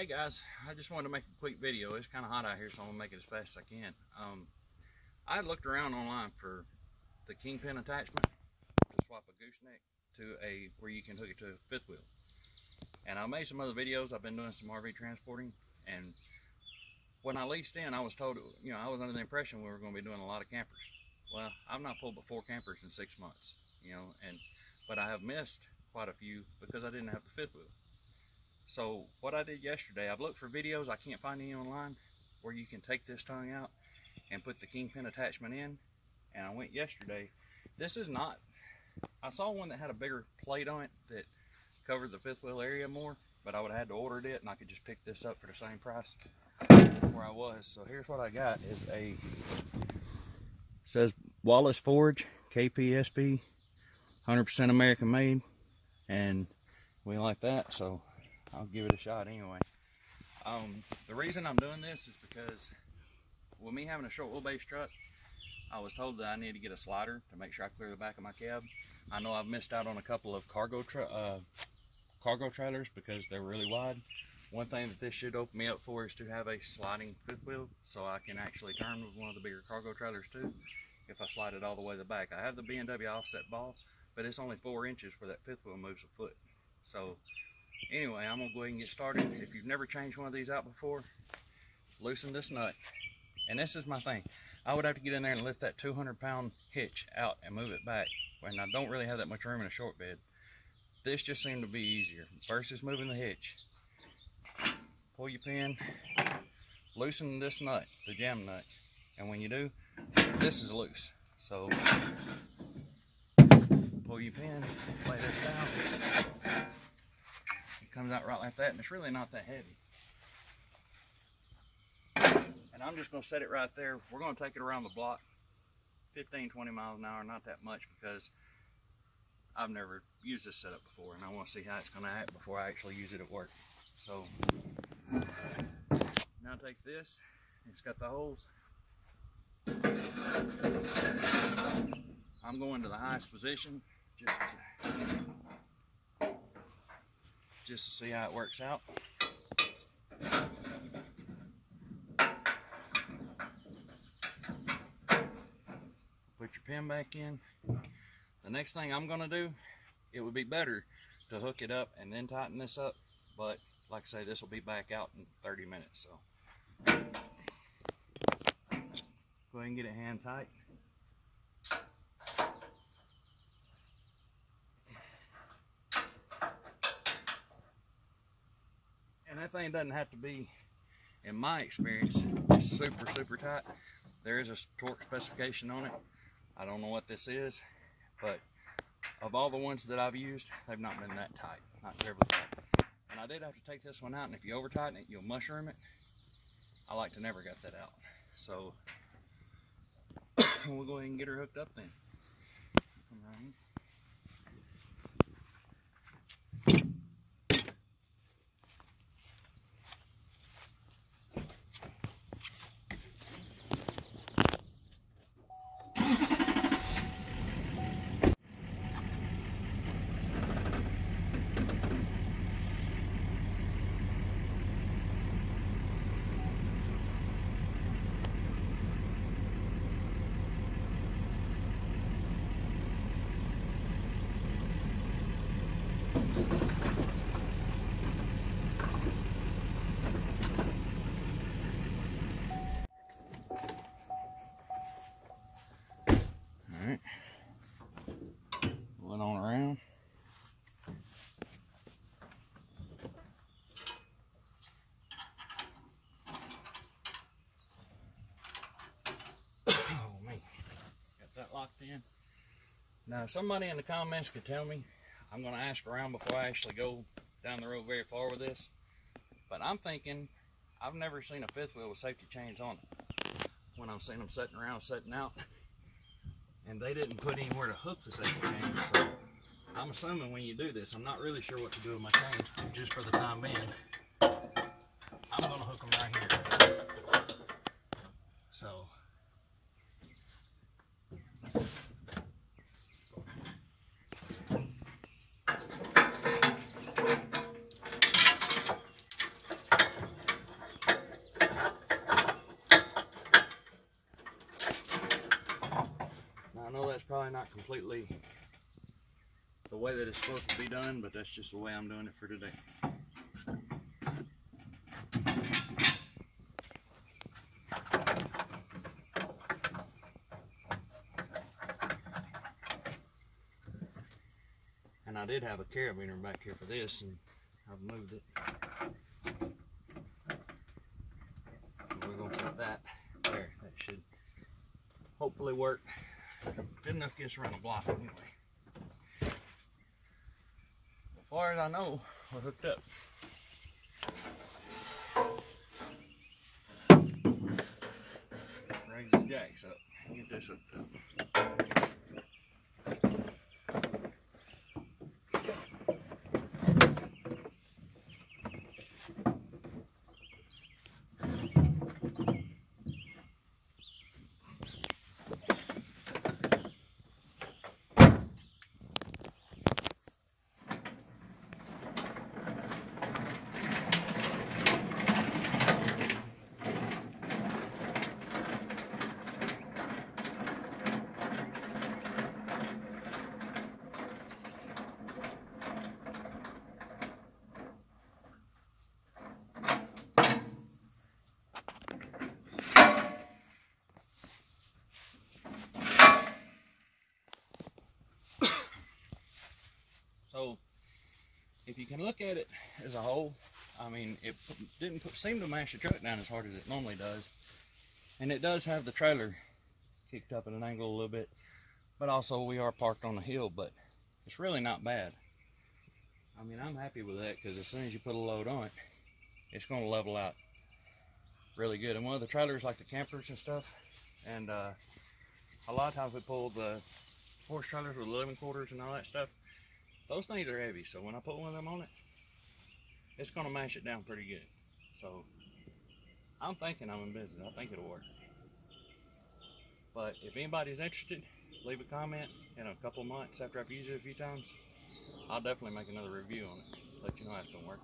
Hey guys, I just wanted to make a quick video. It's kind of hot out here, so I'm gonna make it as fast as I can. Um, I looked around online for the kingpin attachment to swap a gooseneck to a where you can hook it to a fifth wheel. And I made some other videos. I've been doing some RV transporting, and when I leased in, I was told, you know, I was under the impression we were going to be doing a lot of campers. Well, I've not pulled but four campers in six months, you know, and but I have missed quite a few because I didn't have the fifth wheel. So what I did yesterday, I've looked for videos, I can't find any online, where you can take this tongue out and put the kingpin attachment in. And I went yesterday. This is not, I saw one that had a bigger plate on it that covered the fifth wheel area more, but I would have had to order it and I could just pick this up for the same price where I was. So here's what I got is a, says Wallace Forge, KPSB, 100% American made. And we like that, so I'll give it a shot anyway. Um, the reason I'm doing this is because with me having a short wheelbase truck, I was told that I need to get a slider to make sure I clear the back of my cab. I know I've missed out on a couple of cargo uh, cargo trailers because they're really wide. One thing that this should open me up for is to have a sliding fifth wheel so I can actually turn with one of the bigger cargo trailers too if I slide it all the way to the back. I have the B&W offset ball, but it's only four inches where that fifth wheel moves a foot. So anyway, I'm gonna go ahead and get started. If you've never changed one of these out before, loosen this nut. And this is my thing. I would have to get in there and lift that 200 pound hitch out and move it back when I don't really have that much room in a short bed. This just seemed to be easier versus moving the hitch. Pull your pin, loosen this nut, the jam nut. And when you do, this is loose. So pull your pin, lay this down. Comes out right like that, and it's really not that heavy. And I'm just gonna set it right there. We're gonna take it around the block, 15, 20 miles an hour, not that much because I've never used this setup before and I wanna see how it's gonna act before I actually use it at work. So, now take this, it's got the holes. I'm going to the highest position just to, just to see how it works out. Put your pin back in. The next thing I'm to do, it would be better to hook it up and then tighten this up, but like I say, this will be back out in 30 minutes. So go ahead and get it hand tight. And that thing doesn't have to be, in my experience, super, super tight. There is a torque specification on it. I don't know what this is, but of all the ones that I've used, they've not been that tight, not terribly tight. And I did have to take this one out, and if you over tighten it, you'll mushroom it. I like to never get that out. So we'll go ahead and get her hooked up then. Went on around. Oh man. Got that locked in. Now somebody in the comments could tell me, I'm gonna ask around before I actually go down the road very far with this. But I'm thinking, I've never seen a fifth wheel with safety chains on it. When I'm seeing them sitting around, setting out, and they didn't put anywhere to hook the safety chains. So I'm assuming when you do this, I'm not really sure what to do with my chains, just for the time being. I'm gonna hook them right here. So. Completely the way that it's supposed to be done, but that's just the way I'm doing it for today. And I did have a carabiner back here for this, and I've moved it. We're gonna put that there. That should hopefully work. Good enough to get us around the block anyway. As far as I know, we're hooked up. Raise the jacks up. Get this hooked up. So, if you can look at it as a whole, I mean, it didn't put, seem to mash the truck down as hard as it normally does. And it does have the trailer kicked up at an angle a little bit. But also, we are parked on a hill, but it's really not bad. I mean, I'm happy with that because as soon as you put a load on it, it's going to level out really good. And one of the trailers, like the campers and stuff, and uh, a lot of times we pull the horse trailers with living quarters and all that stuff those things are heavy, so when I put one of them on it, it's gonna mash it down pretty good. So I'm thinking I'm in business. I think it'll work. But if anybody's interested, leave a comment in a couple months after I've used it a few times. I'll definitely make another review on it. Let you know how it's gonna work.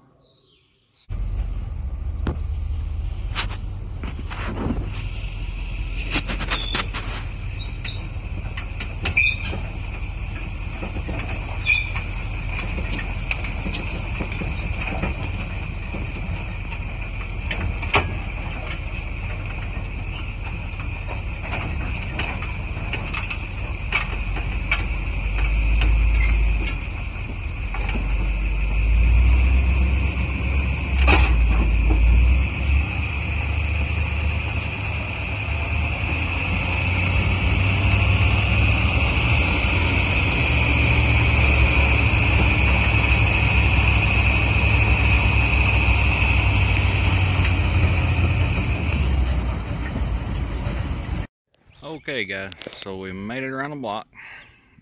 Okay guys, so we made it around the block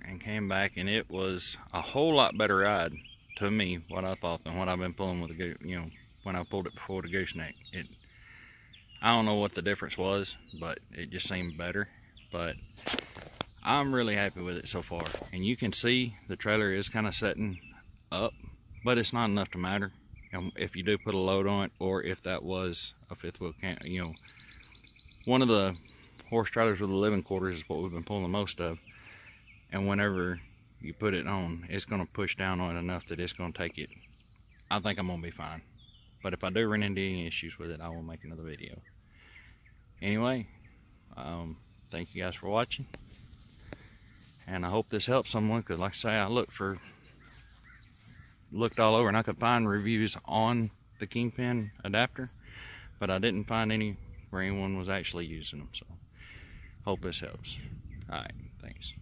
and came back and it was a whole lot better ride to me, what I thought, than what I've been pulling with the, you know, when I pulled it before the gooseneck. It, I don't know what the difference was, but it just seemed better. But I'm really happy with it so far. And you can see the trailer is kind of setting up, but it's not enough to matter. Know, if you do put a load on it, or if that was a fifth wheel, can you know, one of the horse trailers with living quarters is what we've been pulling the most of. And whenever you put it on, it's going to push down on it enough that it's going to take it. I think I'm going to be fine. But if I do run into any issues with it, I will make another video. Anyway, um, thank you guys for watching. And I hope this helps someone because like I say, I looked for, looked all over and I could find reviews on the Kingpin adapter, but I didn't find any where anyone was actually using them. So hope this helps. All right, thanks.